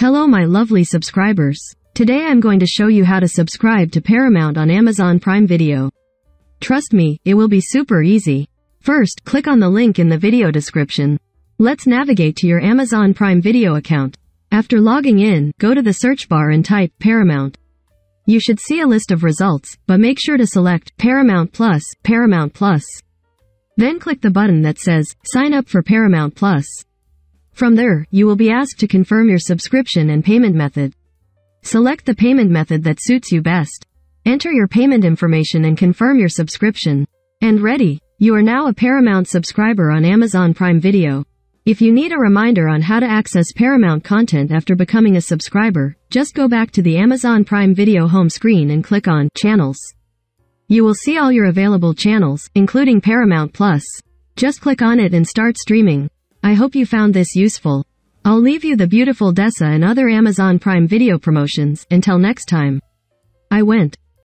Hello my lovely subscribers. Today I'm going to show you how to subscribe to Paramount on Amazon Prime Video. Trust me, it will be super easy. First, click on the link in the video description. Let's navigate to your Amazon Prime Video account. After logging in, go to the search bar and type Paramount. You should see a list of results, but make sure to select Paramount Plus, Paramount Plus. Then click the button that says Sign up for Paramount Plus. From there, you will be asked to confirm your subscription and payment method. Select the payment method that suits you best. Enter your payment information and confirm your subscription. And ready. You are now a Paramount subscriber on Amazon Prime Video. If you need a reminder on how to access Paramount content after becoming a subscriber, just go back to the Amazon Prime Video home screen and click on Channels. You will see all your available channels, including Paramount Plus. Just click on it and start streaming. I hope you found this useful. I'll leave you the beautiful Dessa and other Amazon Prime video promotions. Until next time. I went.